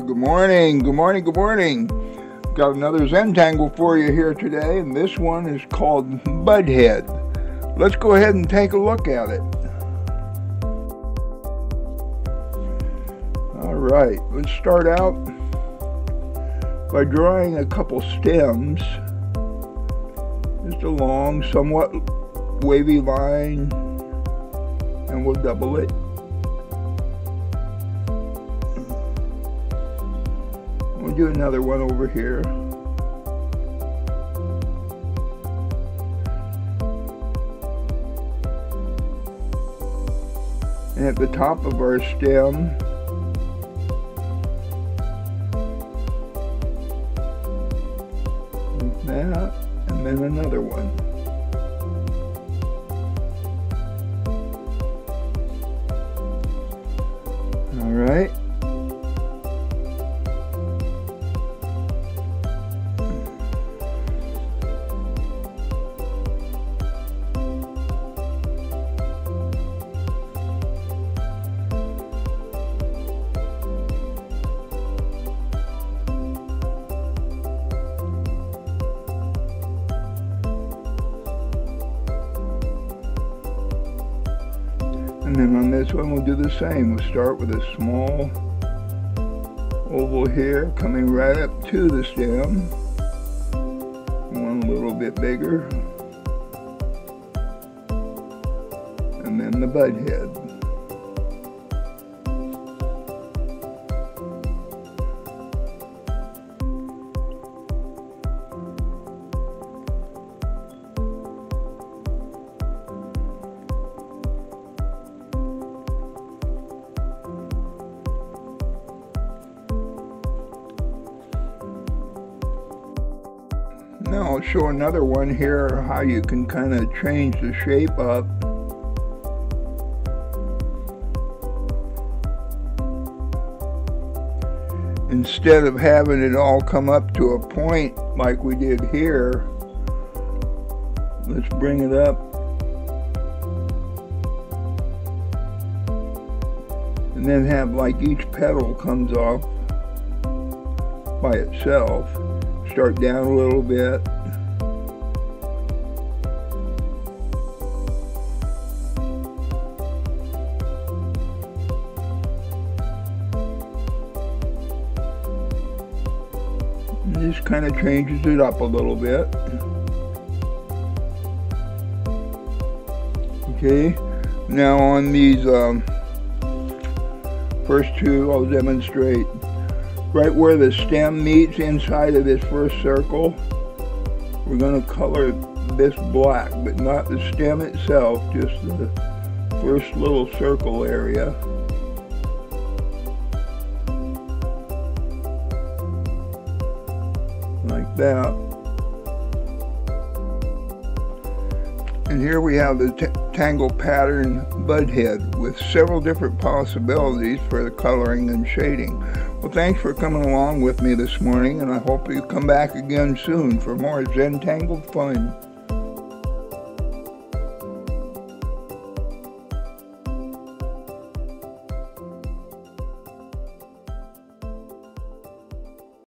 good morning, good morning, good morning. Got another Zentangle for you here today, and this one is called Budhead. Let's go ahead and take a look at it. All right, let's start out by drawing a couple stems. Just a long, somewhat wavy line, and we'll double it. We'll do another one over here. And at the top of our stem, like that, and then another one. All right. And then on this one, we'll do the same. We'll start with a small oval here, coming right up to the stem. One a little bit bigger. And then the bud head. Now I'll show another one here how you can kind of change the shape up. Instead of having it all come up to a point like we did here, let's bring it up. And then have like each petal comes off by itself start down a little bit. And this kind of changes it up a little bit. Okay, now on these um, first two, I'll demonstrate right where the stem meets inside of this first circle, we're going to color this black, but not the stem itself, just the first little circle area. Like that. And here we have the tangle pattern Budhead with several different possibilities for the coloring and shading. Well, thanks for coming along with me this morning, and I hope you come back again soon for more Zentangle fun.